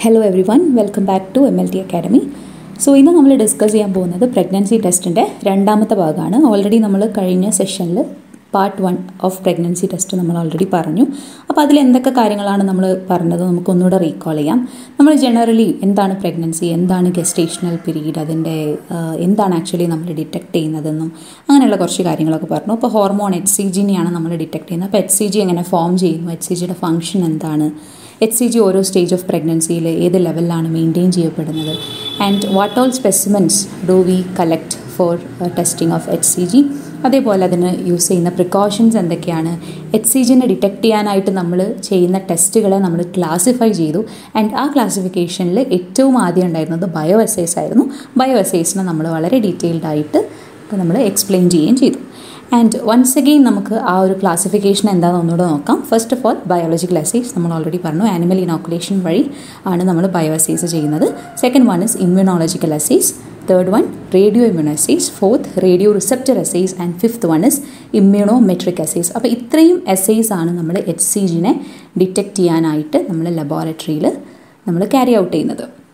Hello everyone welcome back to M L T academy so ഇന്ന് നമ്മൾ discuss ചെയ്യാൻ പോകുന്നത് പ്രഗ്നൻസി ടെസ്റ്റിന്റെ രണ്ടാമത്തെ ഭാഗമാണ്. ഓൾറെഡി നമ്മൾ കഴിഞ്ഞ സെഷനിൽ part one of pregnancy test നമ്മൾ ഓൾറെഡി പറഞ്ഞു. അപ്പോൾ അതിൽ എന്തൊക്കെ കാര്യങ്ങളാണ് നമ്മൾ പറഞ്ഞത് നമുക്ക് ഒന്നുകൂടെ റീകോൾ ചെയ്യാം. നമ്മൾ ജനറലി എന്താണ് പ്രഗ്നൻസി എന്താണ് ഗെസ്റ്റേഷണൽ പീരീഡ് അതിന്റെ എന്താണ് ആക്ച്വലി നമ്മൾ ഡിറ്റക്ട് ചെയ്യുന്നതെന്നും അങ്ങനെയുള്ള കുറച്ച് കാര്യങ്ങളൊക്കെ പറഞ്ഞു. അപ്പോൾ ഹോർമോൺ എച്ച് സി ജിനെയാണ് നമ്മൾ ഡിറ്റക്ട് ചെയ്യുന്നത്. അപ്പോൾ എച്ച് സി ജി എങ്ങനെ ഫോം ചെയ്യുന്നു? എച്ച് സി ജിയുടെ ഫംഗ്ഷൻ എന്താണ്? എച്ച് സി ജി ഓരോ സ്റ്റേജ് ഓഫ് പ്രഗ്നൻസിയിൽ ഏത് ലെവലിലാണ് മെയിന്റെയിൻ ചെയ്യപ്പെടുന്നത്? And what all specimens do we collect for testing of H C G അതേപോലെ അതിന് യൂസ് ചെയ്യുന്ന പ്രിക്കോഷൻസ് എന്തൊക്കെയാണ്? എച്ച് സി ജിനെ ഡിറ്റക്ട് ചെയ്യാനായിട്ട് നമ്മൾ ചെയ്യുന്ന ടെസ്റ്റുകളെ നമ്മൾ ക്ലാസിഫൈ ചെയ്തു. ആൻഡ് ആ ക്ലാസിഫിക്കേഷനിൽ ഏറ്റവും ആദ്യം ഉണ്ടായിരുന്നത് ബയോ എസേസ് ആയിരുന്നു. ബയോ എസേസിനെ നമ്മൾ വളരെ ഡീറ്റെയിൽഡ് ആയിട്ട് നമ്മൾ എക്സ്പ്ലെയിൻ ചെയ്യുകയും ചെയ്തു. ആൻഡ് വൺസ് അഗെയിൻ നമുക്ക് ആ ഒരു ക്ലാസിഫിക്കേഷൻ എന്താണെന്ന് ഒന്നുകൂടെ നോക്കാം. First of all biological assays നമ്മൾ ഓൾറെഡി പറഞ്ഞു. ആനിമൽ ഇനോക്കുലേഷൻ വഴി ആണ് നമ്മൾ ബയോ അസൈസ് ചെയ്യുന്നത്. Second one is immunological assays third one radio immunoassays fourth radio receptor assays and fifth one is immunometric assays അപ്പോൾ ഇത്രയും അസൈസ് ആണ് നമ്മൾ എച്ച് സി ജിനെ ഡിറ്റക്റ്റ് ചെയ്യാനായിട്ട് നമ്മൾ ലബോറട്ടറിയിൽ നമ്മൾ ക്യാരി ഔട്ട് ചെയ്യുന്നത്.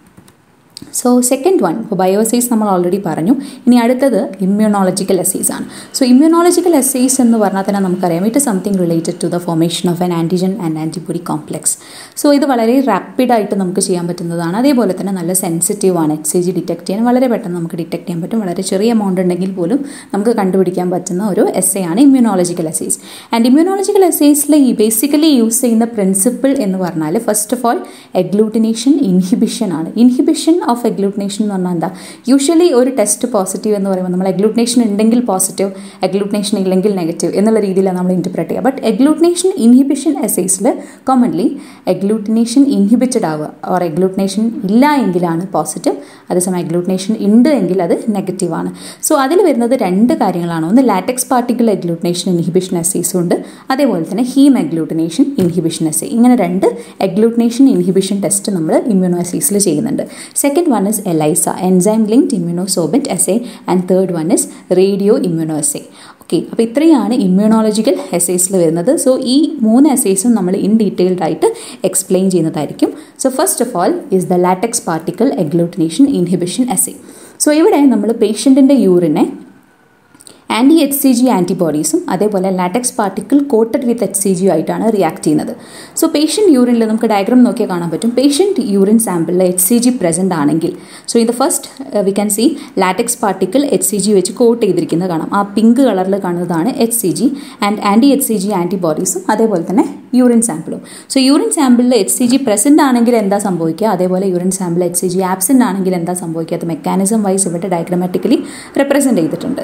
സോ സെക്കൻഡ് വൺ ഇപ്പോൾ ബയോസൈസ് നമ്മൾ ഓൾറെഡി പറഞ്ഞു. ഇനി അടുത്തത് ഇമ്മ്യൂണോളജിക്കൽ അസൈസ് ആണ്. സോ ഇമ്മ്യൂണോളജിക്കൽ അസൈസ് എന്ന് പറഞ്ഞാൽ തന്നെ നമുക്കറിയാം. It something related to the formation of an antigen and antibody complex so ഇത് വളരെ റാപ്പിഡായിട്ട് നമുക്ക് ചെയ്യാൻ പറ്റുന്നതാണ്. അതേപോലെ തന്നെ നല്ല സെൻസിറ്റീവ് ആണ്. എച്ച് സി ജി ഡിറ്റക്ട് ചെയ്യാൻ വളരെ പെട്ടെന്ന് നമുക്ക് ഡിറ്റക്ട് ചെയ്യാൻ പറ്റും. വളരെ ചെറിയ എമൗണ്ട് ഉണ്ടെങ്കിൽ പോലും നമുക്ക് കണ്ടുപിടിക്കാൻ പറ്റുന്ന ഒരു എസ് എ ആണ് ഇമ്മ്യൂണോളജിക്കൽ അസൈസ് ആൻഡ് ഇമ്മ്യൂണോളജിക്കൽ അസൈസിൽ ഈ ബേസിക്കലി യൂസ് ചെയ്യുന്ന പ്രിൻസിപ്പിൾ എന്ന് പറഞ്ഞാൽ first of all agglutination inhibition ആണ്. ഇൻഹിബിഷൻ ഓഫ് എഗ്ലൂട്ടിനേഷൻ എന്ന് പറഞ്ഞാൽ എന്താ? യൂഷ്വലി ഒരു ടെസ്റ്റ് പോസിറ്റീവ് എന്ന് പറയുമ്പോൾ നമ്മൾ എഗ്ലൂട്ടിനേഷൻ ഉണ്ടെങ്കിൽ പോസിറ്റീവ് എഗ്ലൂട്ടിനേഷൻ ഇല്ലെങ്കിൽ നെഗറ്റീവ് എന്നുള്ള രീതിയിലാണ് നമ്മൾ ഇന്റർപ്രറ്റ് ചെയ്യുക. ബട്ട് എഗ്ലൂട്ടിനേഷൻ ഇൻഹിബിഷൻ എസൈസിൽ കോമൺലി എഗ്ലൂട്ടിനേഷൻ ഇൻഹിബിറ്റഡ് ആവുക. ഓർ എഗ്ലൂട്ടിനേഷൻ ഇല്ല എങ്കിലാണ് പോസിറ്റീവ് അതേസമയം എഗ്ലൂട്ടിനേഷൻ ഉണ്ട് എങ്കിൽ അത് നെഗറ്റീവ് ആണ്. സോ അതിൽ വരുന്നത് രണ്ട് കാര്യങ്ങളാണ്. ഒന്ന് ലാറ്റക്സ് പാർട്ടിക്കുലർ എഗ്ലൂട്ടിനേഷൻ ഇൻഹിബിഷൻ എസൈസും ഉണ്ട്. അതേപോലെ തന്നെ ഹീം എഗ്ലൂട്ടിനേഷൻ ഇൻഹിബിഷൻ എസൈ ഇങ്ങനെ രണ്ട് എഗ്ലൂട്ടിനേഷൻ ഇൻഹിബിഷൻ ടെസ്റ്റ് നമ്മൾ ഇമ്മ്യൂണോ എസൈസിൽ ചെയ്യുന്നുണ്ട്. Second one is ELISA, enzyme linked immunosorbent assay, and third one is radio immunoassay. Okay അപ്പോൾ ഇത്രയാണ് ഇമ്മ്യൂണോളജിക്കൽ എസേസിൽ വരുന്നത്. സോ ഈ മൂന്ന് എസേസും നമ്മൾ ഇൻ ഡീറ്റെയിൽഡ് ആയിട്ട് എക്സ്പ്ലെയിൻ ചെയ്യുന്നതായിരിക്കും. So first of all is the latex particle agglutination inhibition assay so ഇവിടെ നമ്മൾ പേഷ്യന്റിന്റെ യൂറിനെ ആന്റി എച്ച് സി ജി ആന്റിബോഡീസും അതേപോലെ latex particle coated with H C G ആയിട്ടാണ് റിയാക്ട് ചെയ്യുന്നത്. സോ പേഷ്യന്റ് യൂറിനിൽ നമുക്ക് ഡയഗ്രാം നോക്കിയാൽ കാണാൻ പറ്റും. പേഷ്യന്റ് യൂറിൻ സാമ്പിളിൽ എച്ച് സി ജി പ്രസന്റ് ആണെങ്കിൽ so in the first we can see latex particle H C G വെച്ച് കോട്ട് ചെയ്തിരിക്കുന്നത് കാണാം. ആ പിങ്ക് കളറിൽ കാണുന്നതാണ് H C G and anti H C G ആന്റിബോഡീസും അതേപോലെ തന്നെ യൂറിൻ സാമ്പിളും സോ യൂറിൻ സാമ്പിളിൽ എച്ച് സി ജി പ്രസന്റ് ആണെങ്കിൽ എന്താ സംഭവിക്കുക? അതേപോലെ urine sample H C G absent ആണെങ്കിൽ എന്താ സംഭവിക്കുക? അത് മെക്കാനിസം വൈസ് ഇവിടെ ഡയഗ്രമാറ്റിക്കലി റെപ്രസെന്റ് ചെയ്തിട്ടുണ്ട്.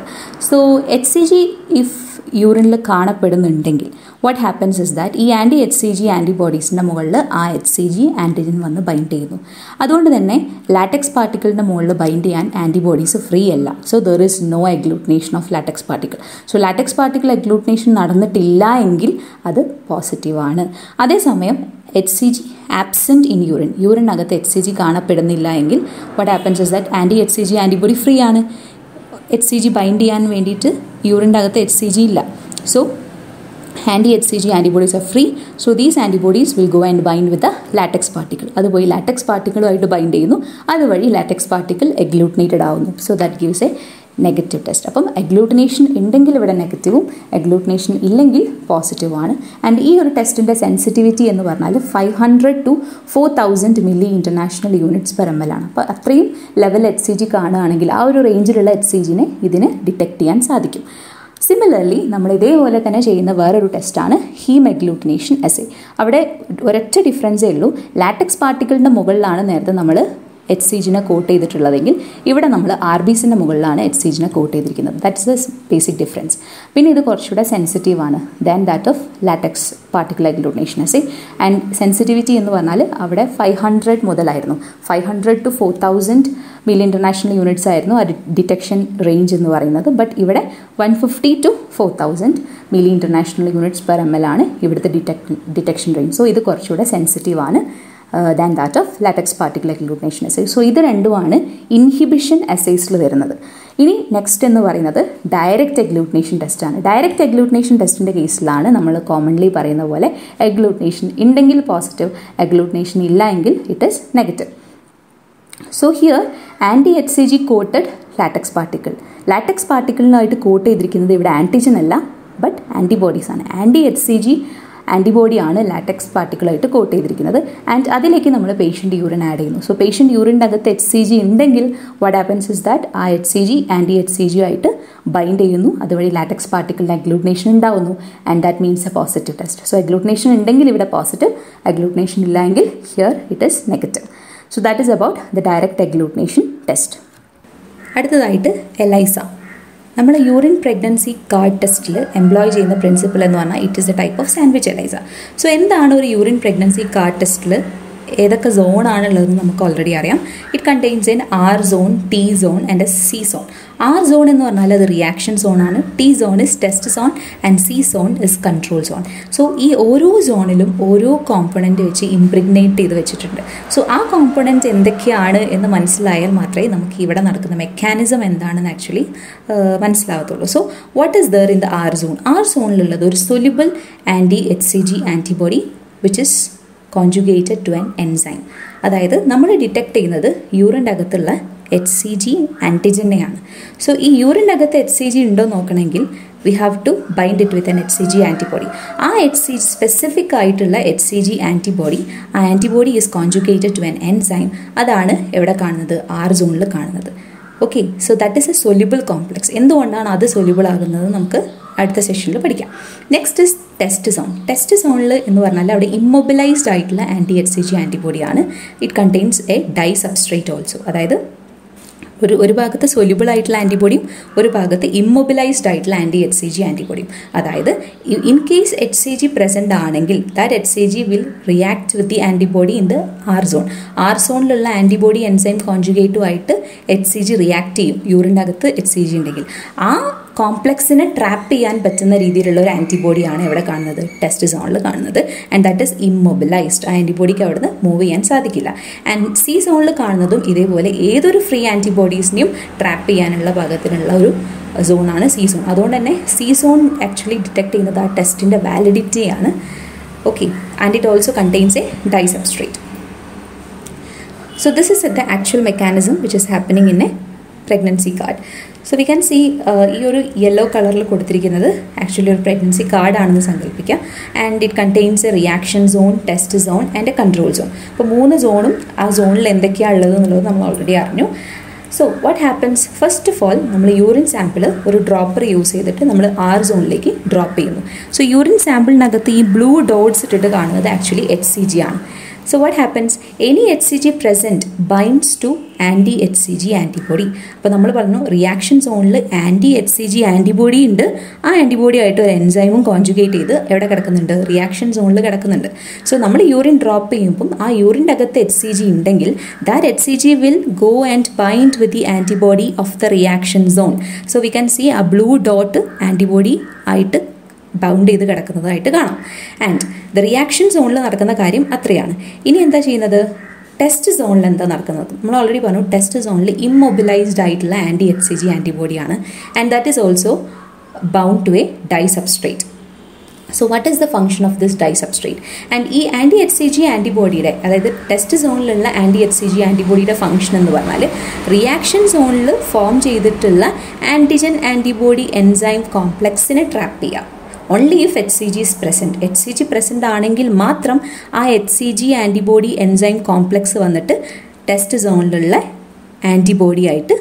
So H C G if യൂറിനിൽ കാണപ്പെടുന്നുണ്ടെങ്കിൽ വാട്ട് ഹാപ്പൻസ് ഇസ് ദാറ്റ് ഈ ആന്റി എച്ച് സി ജി ആന്റിബോഡീസിന്റെ മുകളിൽ ആ എച്ച് സി ജി ആന്റിജൻ വന്ന് ബൈൻഡ് ചെയ്യുന്നു. അതുകൊണ്ട് തന്നെ ലാറ്റക്സ് പാർട്ടിക്കിളിന്റെ മുകളിൽ ബൈൻഡ് ചെയ്യാൻ ആന്റിബോഡീസ് ഫ്രീ അല്ല. So there is no agglutination of latex particle so latex particle agglutination നടന്നിട്ടില്ല എങ്കിൽ അത് പോസിറ്റീവാണ് അതേസമയം H C G absent in urine യൂറിനകത്ത് H C G കാണപ്പെടുന്നില്ല എങ്കിൽ what happens is that anti H C G antibody free ആണ്. H C G bind ചെയ്യാൻ വേണ്ടിയിട്ട് യൂറിന്റെ അകത്ത് എച്ച് സി ജി ഇല്ല. So anti H C G antibodies are free so these antibodies will go and bind with the latex particle അത് പോയി latex പാർട്ടിക്കിളുമായിട്ട് bind ചെയ്യുന്നു. അതുവഴി ലാറ്റക്സ് പാർട്ടിക്കിൾ എഗ്ലൂട്ടിനേറ്റഡ് ആവുന്നു. So that gives a negative test. അപ്പം agglutination ഉണ്ടെങ്കിൽ ഇവിടെ നെഗറ്റീവും agglutination ഇല്ലെങ്കിൽ പോസിറ്റീവാണ് ആൻഡ് ഈ ഒരു ടെസ്റ്റിന്റെ സെൻസിറ്റിവിറ്റി എന്ന് പറഞ്ഞാൽ five hundred to four thousand milli international units per M L ആണ്. അപ്പോൾ അത്രയും ലെവൽ എച്ച് സി ജി കാണുകയാണെങ്കിൽ ആ ഒരു റേഞ്ചിലുള്ള എച്ച് സി ജിനെ ഇതിന് ഡിറ്റക്ട് ചെയ്യാൻ സാധിക്കും. സിമിലർലി നമ്മൾ ഇതേപോലെ തന്നെ ചെയ്യുന്ന വേറൊരു ടെസ്റ്റാണ് ഹീമെഗ്ലൂട്ടിനേഷൻ എസേ അവിടെ ഒരൊറ്റ ഡിഫറൻസേ ഉള്ളൂ. ലാറ്റക്സ് പാർട്ടിക്കിളിന്റെ മുകളിലാണ് നേരത്തെ നമ്മൾ എച്ച് സി ജിനെ കോട്ട് ചെയ്തിട്ടുള്ളതെങ്കിൽ ഇവിടെ നമ്മൾ ആർ ബി സിന്റെ മുകളിലാണ് എച്ച് സി ജിനെ കോട്ട് ചെയ്തിരിക്കുന്നത്. ദാറ്റ്സ് ദ ബേസിക് ഡിഫറൻസ് പിന്നെ ഇത് കുറച്ചുകൂടെ സെൻസിറ്റീവ് ആണ്. Than that of latex particular agglutination C and sensitivity എന്ന് പറഞ്ഞാൽ അവിടെ five hundred മുതലായിരുന്നു. Five hundred to four thousand milli international units ആയിരുന്നു ആ ഡിറ്റക്ഷൻ റേഞ്ച് എന്ന് പറയുന്നത്. ബട്ട് ഇവിടെ one fifty to four thousand milli international units per M L ആണ് ഇവിടുത്തെ ഡിറ്റക് ഡിറ്റക്ഷൻ റേഞ്ച് സോ ഇത് കുറച്ചുകൂടെ സെൻസിറ്റീവ് ആണ്. Than that of latex particular agglutination assay so ഇത് രണ്ടുമാണ് ഇൻഹിബിഷൻ അസൈസിൽ വരുന്നത്. ഇനി നെക്സ്റ്റ് എന്ന് പറയുന്നത് ഡയറക്റ്റ് എഗ്ലൂട്ടിനേഷൻ ടെസ്റ്റാണ് ഡയറക്റ്റ് എഗ്ലൂട്ടിനേഷൻ ടെസ്റ്റിന്റെ കേസിലാണ് നമ്മൾ കോമൺലി പറയുന്ന പോലെ എഗ്ലൂട്ടിനേഷൻ ഉണ്ടെങ്കിൽ പോസിറ്റീവ് എഗ്ലൂട്ടിനേഷൻ ഇല്ല എങ്കിൽ it is negative so here anti H C G coated latex particle latex പാർട്ടിക്കിളിനായിട്ട് coat ചെയ്തിരിക്കുന്നത് ഇവിടെ ആന്റിജൻ അല്ല ബട്ട് ആന്റിബോഡീസ് ആണ്. ആന്റി എച്ച് സി ജി ആന്റിബോഡിയാണ് ലാറ്റക്സ് പാർട്ടിക്കിളായിട്ട് കോട്ട് ചെയ്തിരിക്കുന്നത്. ആൻഡ് അതിലേക്ക് നമ്മൾ പേഷ്യന്റ് യൂറിൻ ആഡ് ചെയ്യുന്നു. സോ പേഷ്യന്റ് യൂറിന്റെ അകത്ത് എച്ച് സി ജി ഉണ്ടെങ്കിൽ വാട്ട് ഹാപ്പൻസ് ഇസ് ദാറ്റ് ആ H C G anti H C G ആയിട്ട് ബൈൻഡ് ചെയ്യുന്നു. അതുവഴി ലാറ്റക്സ് പാർട്ടിക്കിളിന് അഗ്ലൂട്ടിനേഷൻ ഉണ്ടാവുന്നു. And that means a positive test so agglutination ഉണ്ടെങ്കിൽ ഇവിടെ പോസിറ്റീവ് അഗ്ലൂട്ടിനേഷൻ ഇല്ലെങ്കിൽ here it is negative so that is about the direct agglutination test അടുത്തതായിട്ട് ELISA നമ്മൾ യൂറിൻ പ്രഗ്നൻസി കാർഡ് ടെസ്റ്റിൽ എംപ്ലോയ് ചെയ്യുന്ന പ്രിൻസിപ്പിൾ എന്ന് പറഞ്ഞാൽ it is a type of sandwich ELISA so എന്താണ് ഒരു യൂറിൻ പ്രഗ്നൻസി കാർഡ് ടെസ്റ്റിൽ ഏതൊക്കെ സോൺ ആണുള്ളതെന്ന് നമുക്ക് ഓൾറെഡി അറിയാം. It contains in R zone T zone and A C zone R zone എന്ന് പറഞ്ഞാൽ അത് റിയാക്ഷൻ സോൺ ആണ്. T zone is test zone and C zone is control zone so ഈ ഓരോ സോണിലും ഓരോ കോമ്പണന്റ് വെച്ച് ഇംപ്രിഗ്നേറ്റ് ചെയ്ത് വെച്ചിട്ടുണ്ട്. സോ ആ കോമ്പണന്റ് എന്തൊക്കെയാണ് എന്ന് മനസ്സിലായാൽ മാത്രമേ നമുക്ക് ഇവിടെ നടക്കുന്ന മെക്കാനിസം എന്താണെന്ന് actually മനസ്സിലാകത്തുള്ളൂ. So what is there in the R zone R സോണിലുള്ളത് ഒരു soluble anti H C G antibody which is conjugated to an enzyme അതായത് നമ്മൾ ഡിറ്റക്ട് ചെയ്യുന്നത് യൂറിന്റെ അകത്തുള്ള എച്ച് സി ജി ആന്റിജനെയാണ് സോ ഈ യൂറിനകത്ത് എച്ച് സി ജി ഉണ്ടോ നോക്കണമെങ്കിൽ we have to bind it with an H C G antibody ആ എച്ച് സി സ്പെസിഫിക് ആയിട്ടുള്ള എച്ച് സി ജി ആന്റിബോഡി ആ antibody is conjugated to an enzyme അതാണ് എവിടെ കാണുന്നത്? ആർ സോണിൽ കാണുന്നത്. Okay so that is a soluble complex എന്തുകൊണ്ടാണ് അത് സൊല്യൂബിൾ ആകുന്നത് നമുക്ക് അടുത്ത സെഷനിൽ പഠിക്കാം. Next is test zone test സോണിൽ എന്ന് പറഞ്ഞാൽ അവിടെ ഇമ്മൊബിലൈസ്ഡ് ആയിട്ടുള്ള anti H C G ആന്റിബോഡിയാണ് it contains a dye substrate also അതായത് ഒരു ഒരു ഭാഗത്ത് സൊല്യൂബിൾ ആയിട്ടുള്ള ആന്റിബോഡിയും ഒരു ഭാഗത്ത് ഇമ്മൊബിലൈസ്ഡ് ആയിട്ടുള്ള ആന്റി എച്ച് സി ജി ആന്റിബോഡിയും അതായത് in case H C G present ആണെങ്കിൽ that H C G will react with the antibody in the R zone R സോണിലുള്ള antibody enzyme കോൺജുഗേറ്റുമായിട്ട് എച്ച് സി ജി റിയാക്ട് ചെയ്യും യൂറിന്റെ അകത്ത് H C G ഉണ്ടെങ്കിൽ. ആ കോംപ്ലക്സിനെ trap ചെയ്യാൻ പറ്റുന്ന രീതിയിലുള്ള ഒരു ആന്റിബോഡിയാണ് ഇവിടെ കാണുന്നത്. ടെസ്റ്റ് സോണിൽ കാണുന്നത്. ആൻഡ് ദാറ്റ് ഇസ് ഇമ്മൊബിലൈസ്ഡ് ആ ആന്റിബോഡിക്ക് അവിടുന്ന് മൂവ് ചെയ്യാൻ സാധിക്കില്ല. ആൻഡ് സി സോണിൽ കാണുന്നതും ഇതേപോലെ ഏതൊരു ഫ്രീ ആന്റിബോഡീസിനെയും ട്രാപ്പ് ചെയ്യാനുള്ള പാകത്തിനുള്ള ഒരു സോണാണ് സി സോൺ അതുകൊണ്ട് തന്നെ സി സോൺ ആക്ച്വലി ഡിറ്റക്ട് ചെയ്യുന്നത് ആ ടെസ്റ്റിന്റെ വാലിഡിറ്റിയാണ് okay and it also contains a dye substrate So this is the actual mechanism which is happening in a pregnancy card. So we can see ഈ ഒരു yellow കളറിൽ കൊടുത്തിരിക്കുന്നത് actually ഒരു pregnancy കാർഡാണെന്ന് സങ്കല്പിക്കാം and it contains a reaction zone test zone and a control zone അപ്പോൾ മൂന്ന് സോണും ആ സോണിൽ എന്തൊക്കെയാണ് ഉള്ളത് എന്നുള്ളത് നമ്മൾ ഓൾറെഡി അറിഞ്ഞു. So what happens first of all നമ്മൾ യൂറിൻ സാമ്പിൾ ഒരു ഡ്രോപ്പർ യൂസ് ചെയ്തിട്ട് നമ്മൾ ആർ സോണിലേക്ക് ഡ്രോപ്പ് ചെയ്യുന്നു. സോ യൂറിൻ സാമ്പിളിനകത്ത് ഈ ബ്ലൂ ഡോട്ട്സ് ഇട്ടിട്ട് കാണുന്നത് ആക്ച്വലി എച്ച് സി ജി ആണ്. So what happens? Any HCG present binds to anti H C G antibody അപ്പോൾ നമ്മൾ പറഞ്ഞു റിയാക്ഷൻ സോണിൽ anti H C G antibody ഉണ്ട്. ആ ആന്റിബോഡി ആയിട്ട് ഒരു എൻസൈമും കോൺജുഗേറ്റ് ചെയ്ത് എവിടെ കിടക്കുന്നുണ്ട്? റിയാക്ഷൻ സോണിൽ കിടക്കുന്നുണ്ട്. സോ നമ്മൾ യൂറിൻ ഡ്രോപ്പ് ചെയ്യുമ്പം ആ യൂറിന്റെ അകത്ത് എച്ച് സി ജി ഉണ്ടെങ്കിൽ that H C G will go and bind with the antibody of the reaction zone so we can see ആ ബ്ലൂ ഡോട്ട് ആന്റിബോഡി ആയിട്ട് ബൗണ്ട് ചെയ്ത് കിടക്കുന്നതായിട്ട് കാണാം. ആൻഡ് ദ റിയാക്ഷൻ സോണിൽ നടക്കുന്ന കാര്യം അത്രയാണ്. ഇനി എന്താ ചെയ്യുന്നത്? ടെസ്റ്റ് സോണിൽ എന്താ നടക്കുന്നത്? നമ്മൾ ഓൾറെഡി പറഞ്ഞു ടെസ്റ്റ് സോണിൽ ഇമ്മൊബിലൈസ്ഡ് ആയിട്ടുള്ള anti H C G ആന്റിബോഡിയാണ് and that is also bound to a dye substrate so what is the function of this dye substrate and ഈ ആന്റി എച്ച് സി ജി ആന്റിബോഡിയുടെ അതായത് ടെസ്റ്റ് സോണിലുള്ള anti H C G ആന്റിബോഡിയുടെ function എന്ന് പറഞ്ഞാൽ reaction സോണിൽ form ചെയ്തിട്ടുള്ള antigen antibody enzyme കോംപ്ലക്സിനെ ട്രാപ്പ് ചെയ്യുക only if H C G is present H C G present ആണെങ്കിൽ മാത്രം ആ H C G antibody enzyme complex വന്നിട്ട് ടെസ്റ്റ് സോണിലുള്ള ആന്റിബോഡി ആയിട്ട്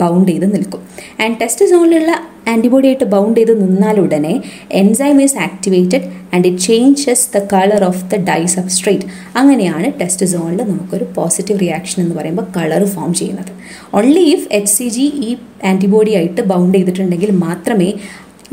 ബൗണ്ട് ചെയ്ത് നിൽക്കും. ആൻഡ് ടെസ്റ്റ് സോണിലുള്ള ആന്റിബോഡി ആയിട്ട് ബൗണ്ട് ചെയ്ത് നിന്നാലുടനെ enzyme is activated and it changes the colour of the dye substrate അങ്ങനെയാണ് ടെസ്റ്റ് സോണിൽ നമുക്കൊരു പോസിറ്റീവ് റിയാക്ഷൻ എന്ന് പറയുമ്പോൾ കളർ ഫോം ചെയ്യുന്നത്. Only if H C G ഈ ആന്റിബോഡി ആയിട്ട് ബൗണ്ട് ചെയ്തിട്ടുണ്ടെങ്കിൽ മാത്രമേ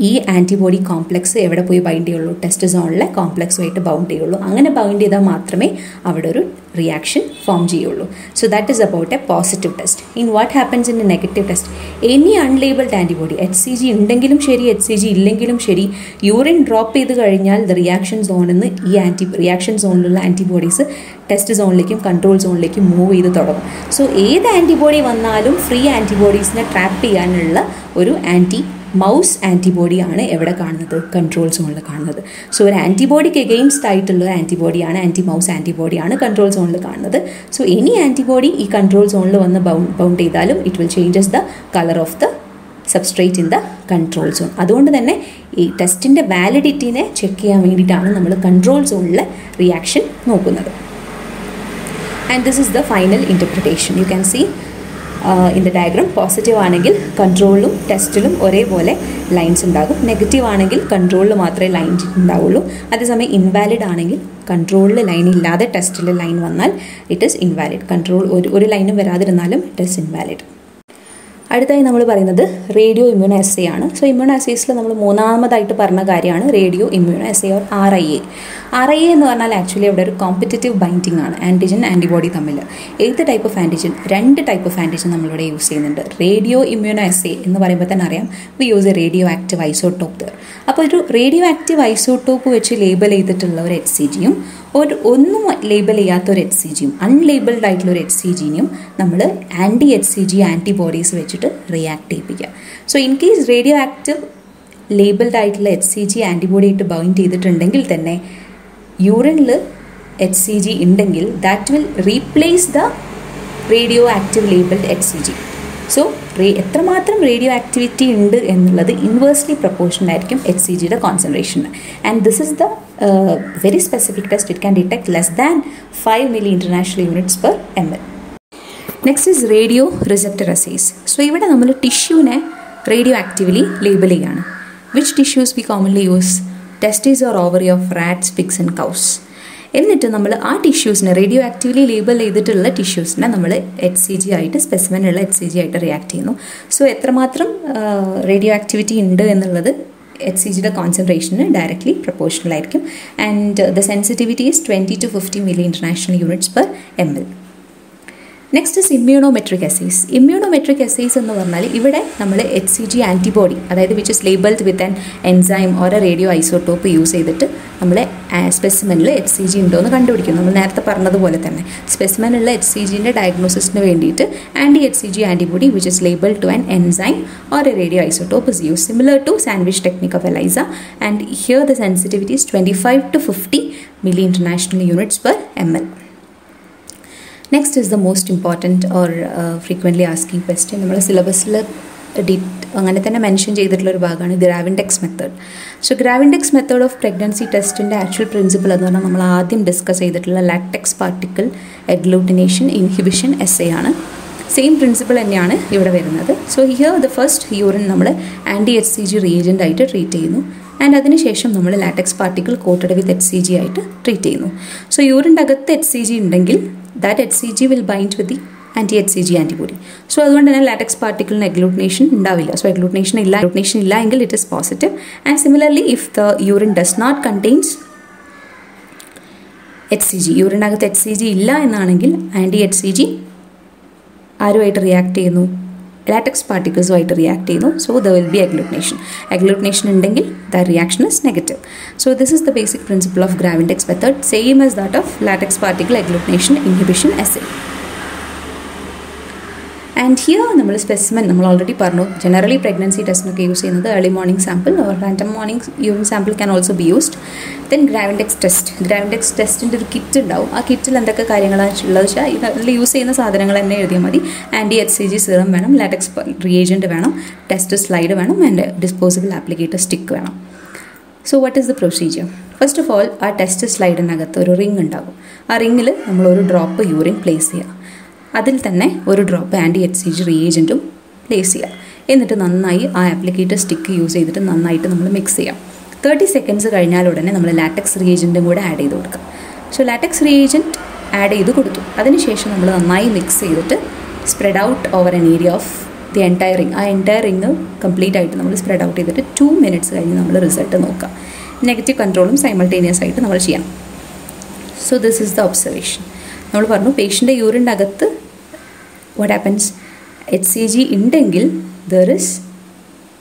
ഈ ആന്റിബോഡി കോംപ്ലക്സ് എവിടെ പോയി ബൈൻഡ് ചെയ്യുള്ളൂ? ടെസ്റ്റ് സോണിലെ കോംപ്ലക്സുമായിട്ട് ബൗണ്ട് ചെയ്യുള്ളൂ. അങ്ങനെ ബൗണ്ട് ചെയ്താൽ മാത്രമേ അവിടെ ഒരു റിയാക്ഷൻ ഫോം ചെയ്യുള്ളൂ. So that is about a positive test in what happens in a negative test any unlabelled antibody H C G ഉണ്ടെങ്കിലും ശരി എച്ച് സി ജി ഇല്ലെങ്കിലും ശരി യൂറിൻ ഡ്രോപ്പ് ചെയ്ത് കഴിഞ്ഞാൽ ദ റിയാക്ഷൻ സോണിൽ നിന്ന് ഈ ആന്റി റിയാക്ഷൻ സോണിലുള്ള ആന്റിബോഡീസ് ടെസ്റ്റ് സോണിലേക്കും കൺട്രോൾ സോണിലേക്കും മൂവ് ചെയ്ത് തുടങ്ങും. സോ ഏത് ആന്റിബോഡി വന്നാലും ഫ്രീ ആന്റിബോഡീസിനെ ട്രാപ്പ് ചെയ്യാനുള്ള ഒരു ആന്റി മൗസ് ആന്റിബോഡിയാണ് എവിടെ കാണുന്നത്? കൺട്രോൾ സോണിൽ കാണുന്നത്. സോ ഒരു ആന്റിബോഡിക്ക് എഗെയിൻസ്റ്റ് ആയിട്ടുള്ള ആന്റിബോഡിയാണ് ആന്റി മൗസ് ആന്റിബോഡിയാണ് കൺട്രോൾ സോണിൽ കാണുന്നത്. സോ എനി ആന്റിബോഡി ഈ കൺട്രോൾ സോണിൽ വന്ന് ബൗണ്ട് ചെയ്താലും it will changes the colour of the substrate in the control zone അതുകൊണ്ട് തന്നെ ഈ ടെസ്റ്റിന്റെ വാലിഡിറ്റിനെ ചെക്ക് ചെയ്യാൻ വേണ്ടിയിട്ടാണ് നമ്മൾ കൺട്രോൾ സോണിലെ റിയാക്ഷൻ നോക്കുന്നത്. And this is the final interpretation you can see in the diagram positive ആണെങ്കിൽ കൺട്രോളിലും ടെസ്റ്റിലും ഒരേപോലെ ലൈൻസ് ഉണ്ടാകും. നെഗറ്റീവ് ആണെങ്കിൽ കൺട്രോളിൽ മാത്രമേ ലൈൻ ഉണ്ടാവുള്ളൂ. അതേസമയം ഇൻവാലിഡ് ആണെങ്കിൽ കൺട്രോളിൽ ലൈൻ ഇല്ലാതെ ടെസ്റ്റിൽ ലൈൻ വന്നാൽ ഇറ്റ് ഈസ് ഇൻവാലിഡ് കൺട്രോൾ ഒരു ഒരു ലൈനും വരാതിരുന്നാലും ഇറ്റ് ഈസ് ഇൻവാലിഡ് അടുത്തായി നമ്മൾ പറയുന്നത് റേഡിയോ ഇമ്മ്യൂണോ എസ് ആണ്. സോ ഇമ്മ്യൂണോ എസേസിൽ നമ്മൾ മൂന്നാമതായിട്ട് പറഞ്ഞ കാര്യമാണ് radioimmunoassay or R I A R I A എന്ന് പറഞ്ഞാൽ ആക്ച്വലി അവിടെ ഒരു കോമ്പറ്റേറ്റീവ് ബൈൻഡിങ് ആണ്. ആന്റിജൻ ആന്റിബോഡി തമ്മിൽ ഏത് ടൈപ്പ് ഓഫ് ആന്റിജൻ രണ്ട് ടൈപ്പ് ഓഫ് ആന്റിജൻ നമ്മളിവിടെ യൂസ് ചെയ്യുന്നുണ്ട്. റേഡിയോ ഇമ്മ്യൂണോ എസ് എന്ന് പറയുമ്പോൾ തന്നെ അറിയാം. We use a radioactive isotope അപ്പോൾ ഒരു റേഡിയോ ആക്റ്റീവ് ഐസോടോപ്പ് വെച്ച് ലേബൽ ചെയ്തിട്ടുള്ള ഒരു എച്ച് സി ജിയും ഒരു ഒന്നും ലേബൽ ചെയ്യാത്ത ഒരു എച്ച് സി ജിയും അൺലേബിൾഡ് ആയിട്ടുള്ള ഒരു എച്ച് സി ജിനെയും നമ്മൾ anti H C G antibodies വെച്ചിട്ട് react ചെയ്യിപ്പിക്കുക. So in case radioactive labelled ആയിട്ടുള്ള എച്ച് സി ജി ആന്റിബോഡി ആയിട്ട് ബൗണ്ട് ചെയ്തിട്ടുണ്ടെങ്കിൽ തന്നെ യൂറിനിൽ എച്ച് സി ജി ഉണ്ടെങ്കിൽ that will replace the radioactive labelled H C G so ray എത്രമാത്രം റേഡിയോ ആക്ടിവിറ്റി ഉണ്ട് എന്നുള്ളത് ഇൻവേഴ്സ്ലി പ്രപ്പോർഷൻ ആയിരിക്കും എച്ച് സി ജിയുടെ concentration and this is the very specific test it can detect less than five milli international units per M L next is radio receptor assays so ഇവിടെ നമ്മൾ ടിഷ്യൂവിനെ radioactively label ചെയ്യാണ്. Which tissues we commonly use testes or ovary of rats pigs and cows എന്നിട്ട് നമ്മൾ ആ ടിഷ്യൂസിനെ radio actively label ചെയ്തിട്ടുള്ള ടിഷ്യൂസിനെ നമ്മൾ H C G ആയിട്ട് സ്പെസിമെനുള്ള എച്ച് സി ജി ആയിട്ട് റിയാക്ട് ചെയ്യുന്നു. സോ എത്രമാത്രം റേഡിയോ ആക്ടിവിറ്റി ഉണ്ട് എന്നുള്ളത് എച്ച് സി ജിയുടെ കോൺസെൻട്രേഷന് ഡയറക്ട്ലി പ്രൊപ്പോർഷണൽ ആയിരിക്കും. And the sensitivity is twenty to fifty milli international units per M L next is immunometric assays immunometric assays എന്ന് പറഞ്ഞാൽ ഇവിടെ നമ്മൾ എച്ച് സി ജി ആന്റിബോഡി അതായത് which is labelled with an enzyme or a radioisotope use ചെയ്തിട്ട് നമ്മൾ സ്പെസിമെനിൽ H C G ഉണ്ടോ എന്ന് കണ്ടുപിടിക്കും നമ്മൾ നേരത്തെ പറഞ്ഞതുപോലെ തന്നെ. സ്പെസിമെനുള്ള എച്ച് സി ജിന്റെ ഡയഗ്നോസിസിന് വേണ്ടിയിട്ട് anti H C G antibody which is label to an enzyme or a radioisotope is use similar to sandwich technique of ELISA and here the sensitivity is twenty five to fifty milli international units per M L next is the most important or frequently asking question നമ്മൾ സിലബസിൽ ഡിറ്റ് അങ്ങനെ തന്നെ mention ചെയ്തിട്ടുള്ള ഒരു ഭാഗമാണ് Gravindex method so Gravindex method of pregnancy ടെസ്റ്റിന്റെ actual principle എന്ന് പറഞ്ഞാൽ നമ്മൾ ആദ്യം ഡിസ്കസ് ചെയ്തിട്ടുള്ള latex particle agglutination inhibition assay ആണ്. സെയിം പ്രിൻസിപ്പിൾ തന്നെയാണ് ഇവിടെ വരുന്നത്. So here the first urine നമ്മൾ anti H C G reagent ആയിട്ട് ട്രീറ്റ് ചെയ്യുന്നു. ആൻഡ് അതിനുശേഷം നമ്മൾ latex particle coated with H C G ആയിട്ട് ട്രീറ്റ് ചെയ്യുന്നു. സോ യൂറിന്റെ അകത്ത് എച്ച് സി ജി ഉണ്ടെങ്കിൽ that H C G will bind with the anti H C G antibody so അതുകൊണ്ട് തന്നെ ലാറ്റക്സ് പാർട്ടിക്കിളിന് എഗ്ലൂട്ടിനേഷൻ ഉണ്ടാവില്ല. സോ എഗ്ലൂട്ടിനേഷൻ ഇല്ല എഗ്ലൂട്ടിനേഷൻ ഇല്ല എങ്കിൽ it is positive and similarly if the urine does not contains H C G യൂറിനകത്ത് H C G ഇല്ല എന്നാണെങ്കിൽ anti H C G ആരുമായിട്ട് റിയാക്ട് ചെയ്യുന്നു? ലാറ്റക്സ് പാർട്ടിക്കിൾസുമായിട്ട് റിയാക്ട് ചെയ്യുന്നു. So the will be agglutination agglutination ഉണ്ടെങ്കിൽ the reaction is negative so this is the basic principle of Gravindex method same as that of latex particle agglutination inhibition assay and here നമ്മൾ specimen നമ്മൾ already പറഞ്ഞു generally pregnancy ടെസ്റ്റിനൊക്കെ use ചെയ്യുന്നത് early morning sample or random morning urine sample can also be used then Gravindex test Gravindex ടെസ്റ്റിന്റെ ഒരു kit ഉണ്ടാവും. ആ കിറ്റിൽ എന്തൊക്കെ കാര്യങ്ങളാണ് ഉള്ളത് വെച്ചാൽ ഇതിൽ യൂസ് ചെയ്യുന്ന സാധനങ്ങൾ തന്നെ എഴുതിയാൽ മതി. Anti H C G serum വേണം ലാറ്റക്സ് റിയേജന്റ് വേണം ടെസ്റ്റ് സ്ലൈഡ് വേണം ആൻഡ് ഡിസ്പോസിബിൾ ആപ്ലിക്കേറ്റർ സ്റ്റിക്ക് വേണം. So what is the procedure first of all ആ ടെസ്റ്റ് സ്ലൈഡിനകത്ത് ഒരു റിംഗ് ഉണ്ടാകും. ആ റിങ്ങിൽ നമ്മൾ ഒരു ഡ്രോപ്പ് യൂറിൻ പ്ലേസ് ചെയ്യുക അതിൽ തന്നെ ഒരു ഡ്രോപ്പ് ആന്റി ജി റിയേജന്റും പ്ലേസ് ചെയ്യുക എന്നിട്ട് നന്നായി ആ ആപ്ലിക്കേറ്റർ സ്റ്റിക്ക് യൂസ് ചെയ്തിട്ട് നന്നായിട്ട് നമ്മൾ മിക്സ് ചെയ്യാം. തേർട്ടി സെക്കൻഡ്സ് കഴിഞ്ഞാൽ ഉടനെ നമ്മൾ ലാറ്റക്സ് റിയേജന്റും കൂടെ ആഡ് ചെയ്ത് കൊടുക്കുക സോ ലാറ്റക്സ് റിയേജന്റ് ആഡ് ചെയ്ത് കൊടുത്തു. അതിനുശേഷം നമ്മൾ നന്നായി മിക്സ് ചെയ്തിട്ട് spread out over an area of the entire ring ആ എന്റയർ റിങ് കംപ്ലീറ്റ് ആയിട്ട് നമ്മൾ സ്പ്രെഡ് ഔട്ട് ചെയ്തിട്ട് ടു മിനിറ്റ്സ് കഴിഞ്ഞ് നമ്മൾ റിസൾട്ട് നോക്കുക നെഗറ്റീവ് കൺട്രോളും സൈമൾട്ടേനിയസ് ആയിട്ട് നമ്മൾ ചെയ്യാം. So this is the observation നമ്മൾ പറഞ്ഞു പേഷ്യന്റെ യൂറിന്റെ അകത്ത് what happens H C G ഉണ്ടെങ്കിൽ there is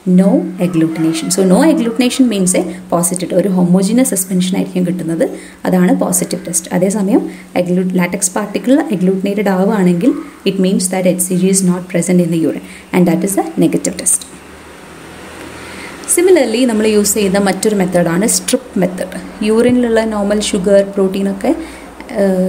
no agglutination so no agglutination means a positive ഒരു ഹോമോജിനസ് സസ്പെൻഷൻ ആയിരിക്കും കിട്ടുന്നത്. അതാണ് പോസിറ്റീവ് ടെസ്റ്റ് അതേസമയം എഗ്ലൂ ലാറ്റക്സ് പാർട്ടിക്കിൾ എഗ്ലൂട്ടിനേറ്റഡ് ആവുകയാണെങ്കിൽ it means that H C G is not present in the urine and that is a negative test similarly നമ്മൾ use ചെയ്യുന്ന മറ്റൊരു മെത്തേഡാണ് സ്ട്രിപ്പ് മെത്തേഡ് യൂറിനിലുള്ള നോർമൽ ഷുഗർ പ്രോട്ടീനൊക്കെ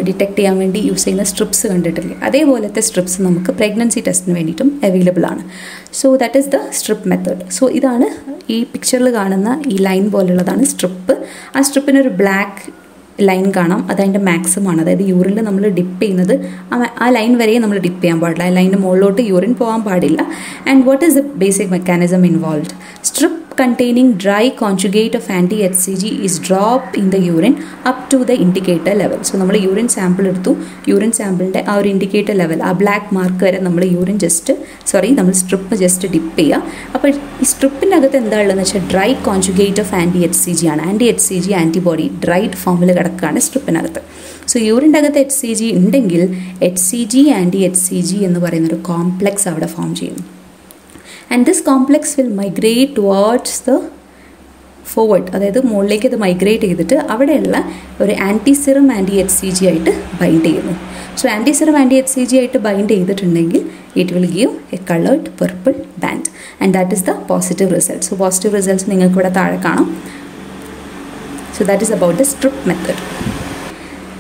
ഡിറ്റക്ട് ചെയ്യാൻ വേണ്ടി യൂസ് ചെയ്യുന്ന സ്ട്രിപ്സ് കണ്ടിട്ടില്ലേ? അതേപോലത്തെ സ്ട്രിപ്സ് നമുക്ക് പ്രഗ്നൻസി ടെസ്റ്റിന് വേണ്ടിയിട്ടും അവൈലബിൾ ആണ്. So that is the strip method so ഇതാണ് ഈ പിക്ചറിൽ കാണുന്ന ഈ ലൈൻ പോലുള്ളതാണ് സ്ട്രിപ്പ് ആ സ്ട്രിപ്പിനൊരു ബ്ലാക്ക് ലൈൻ കാണാം. അതതിന്റെ മാക്സിമം ആണ്. അതായത് യൂറിനിൽ നമ്മൾ ഡിപ്പ് ചെയ്യുന്നത് ആ ലൈൻ വരെ നമ്മൾ ഡിപ്പ് ചെയ്യാൻ പാടില്ല. ആ ലൈനിന്റെ മുകളിലോട്ട് യൂറിൻ പോകാൻ പാടില്ല. And what is the basic mechanism involve strip containing dry conjugate of anti-HCG is dropped in the urine up to the indicator level. So നമ്മൾ യൂറിൻ സാമ്പിൾ എടുത്തു. യൂറിൻ സാമ്പിളിന്റെ ആ ഒരു ഇൻഡിക്കേറ്റർ ലെവൽ ആ ബ്ലാക്ക് മാർക്ക് വരെ നമ്മൾ urine just sorry നമ്മൾ strip just dip ചെയ്യുക. അപ്പോൾ ഈ സ്ട്രിപ്പിന്റെ അകത്ത് എന്താ ഉള്ളതെന്ന് വെച്ചാൽ dry conjugate of anti H C G ആണ്. Anti H C G antibody dried ഫോമിൽ കിടക്കുകയാണ് സ്ട്രിപ്പിനകത്ത്. സോ യൂറിന്റെ അകത്ത് എച്ച് സി ജി ഉണ്ടെങ്കിൽ H C G anti H C G എന്ന് പറയുന്ന ഒരു കോംപ്ലെക്സ് അവിടെ ഫോം ചെയ്യുന്നു. And this complex will migrate what's the forward അതായത് മുകളിലേക്ക് ഇത് മൈഗ്രേറ്റ് ചെയ്തിട്ട് അവിടെയുള്ള ഒരു anti serum anti H C G ആയിട്ട് ബൈൻഡ് ചെയ്യുന്നു. So anti serum anti H C G ആയിട്ട് ബൈൻഡ് ചെയ്തിട്ടുണ്ടെങ്കിൽ it will give a coloured purple band and that is the positive result so positive results നിങ്ങൾക്ക് ഇവിടെ താഴെ കാണാം. So that is about the strip method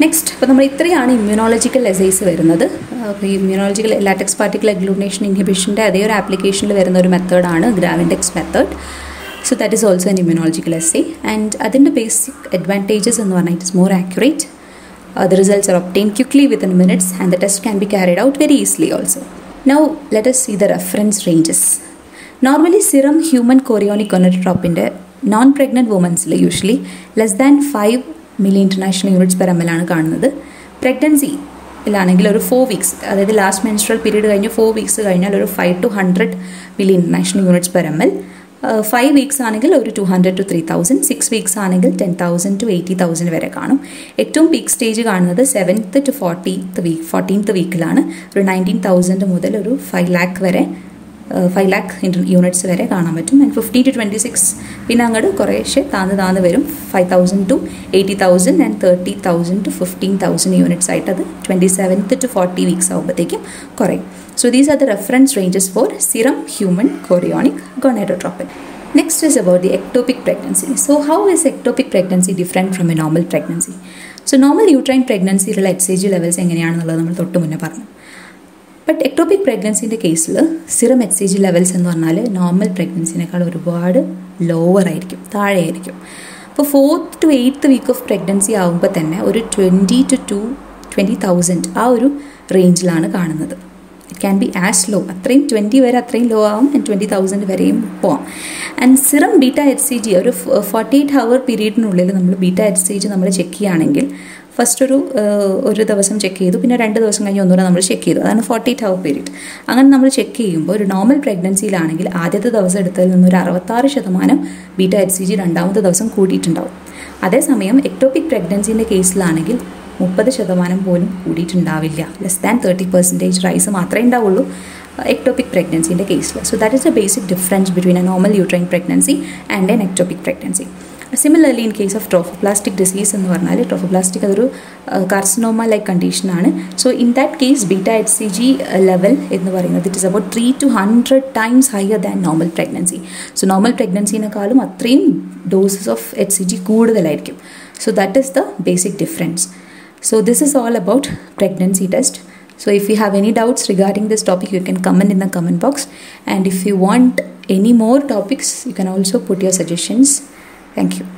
next അപ്പോൾ നമ്മൾ ഇത്രയാണ് immunological assays വരുന്നത്. അപ്പോൾ ഇമ്മ്യൂണോളജിക്കൽ ലാറ്റക്സ് പാർട്ടിക്കൽ അഗ്ലൂണേഷൻ ഇൻഹിബിഷന്റെ അതേ ഒരു ആപ്ലിക്കേഷനിൽ വരുന്ന ഒരു മെത്തേഡാണ് Gravindex method so that is also an immunological assay and അതിന്റെ ബേസിക് അഡ്വാന്റേജസ് എന്ന് പറഞ്ഞാൽ it is more accurate the results are obtained quickly within minutes and the test can be carried out very easily also now let us see the reference ranges normally serum human chorionic കൊനട്രോപ്പിന്റെ non pregnant വുമൻസിൽ usually less than five milli international units per M എല്ലാണ് കാണുന്നത്. Pregnancy ിലാണെങ്കിൽ ഒരു four weeks അതായത് last menstrual period കഴിഞ്ഞ് four weeks കഴിഞ്ഞാൽ ഒരു five to hundred milli international units per M L five weeks ആണെങ്കിൽ ഒരു two hundred to three thousand six weeks ആണെങ്കിൽ ten thousand to eighty thousand വരെ കാണും. ഏറ്റവും പീക്ക് സ്റ്റേജ് കാണുന്നത് seventh to fortieth week fourteenth വീക്കിലാണ് ഒരു നയന്റീൻ തൗസൻഡ് മുതൽ ഒരു ഫൈവ് ലാക്ക് വരെ ഫൈവ് ലാക്ക് യൂണിറ്റ്സ് വരെ കാണാൻ പറ്റും. And fifty to twenty six പിന്നെ അങ്ങോട്ട് കുറേശ്ശെ താന്ന് താന്ന് വരും. Five thousand to eighty thousand and thirty thousand to fifteen thousand units ആയിട്ട് അത് twenty seventh to forty weeks ആകുമ്പോഴത്തേക്കും കുറയും. So these are the reference ranges for serum human chorionic gonadotropin Next is about the ectopic pregnancy. So, how is ectopic pregnancy different from a normal pregnancy? So normal uterine പ്രഗ്നൻസിയിലുള്ള H C G levels എങ്ങനെയാണെന്നുള്ളത് നമ്മൾ തൊട്ട് മുന്നേ പറഞ്ഞു. But ectopic പ്രഗ്നൻസിന്റെ കേസിൽ serum H C G levels എന്ന് പറഞ്ഞാൽ normal പ്രഗ്നൻസിനേക്കാൾ ഒരുപാട് ലോവർ ആയിരിക്കും താഴെയായിരിക്കും. അപ്പോൾ fourth to eighth week of pregnancy ആകുമ്പോൾ തന്നെ ഒരു twenty to to twenty thousand ആ ഒരു റേഞ്ചിലാണ് കാണുന്നത്. It can be as low അത്രയും ട്വന്റി വരെ അത്രയും ലോ ആവും ആൻഡ് ട്വന്റി തൗസൻഡ് വരെയും പോവാം. And serum beta H C G ഒരു ഫോർട്ടി എയ്റ്റ് ഹവർ പീരീഡിനുള്ളിൽ നമ്മൾ ബീറ്റ എച്ച് സി ജി നമ്മൾ ചെക്ക് ചെയ്യുകയാണെങ്കിൽ ഫസ്റ്റ് ഒരു ഒരു ദിവസം ചെക്ക് ചെയ്തു. പിന്നെ രണ്ട് ദിവസം കഴിഞ്ഞ് ഒന്നുകൂടെ നമ്മൾ ചെക്ക് ചെയ്തു. അതാണ് ഫോർട്ടി ഹവർ പീരീഡ് അങ്ങനെ നമ്മൾ ചെക്ക് ചെയ്യുമ്പോൾ ഒരു നോർമൽ പ്രഗ്നൻസിയിലാണെങ്കിൽ ആദ്യത്തെ ദിവസം എടുത്തതിൽ നിന്ന് ഒരു അറുപത്താറ് ശതമാനം ബീറ്റ എച്ച് സി ജി രണ്ടാമത്തെ ദിവസം കൂടിയിട്ടുണ്ടാവും. അതേസമയം എക്ടോപിക് പ്രഗ്നൻസിന്റെ കേസിലാണെങ്കിൽ മുപ്പത് ശതമാനം പോലും കൂടിയിട്ടുണ്ടാവില്ല. Less than thirty percentage rise മാത്രമേ ഉണ്ടാവുള്ളൂ എക്ടോപിക് പ്രഗ്നൻസിന്റെ കേസിൽ so that is a basic difference between a normal uterine pregnancy and an ectopic pregnancy similarly in case of trophoblastic disease എന്ന് പറഞ്ഞാൽ ട്രോഫോപ്ലാസ്റ്റിക് അതൊരു കാർസിനോമ ലൈക്ക് കണ്ടീഷനാണ് so in that case beta H C G level എന്ന് പറയുന്നത് it is about three to hundred times higher than normal pregnancy so normal പ്രഗ്നൻസിനേക്കാളും അത്രയും doses of H C G കൂടുതലായിരിക്കും so that is the basic difference So this is all about pregnancy test. So if you have any doubts regarding this topic, you can comment in the comment box. And if you want any more topics, you can also put your suggestions. Thank you.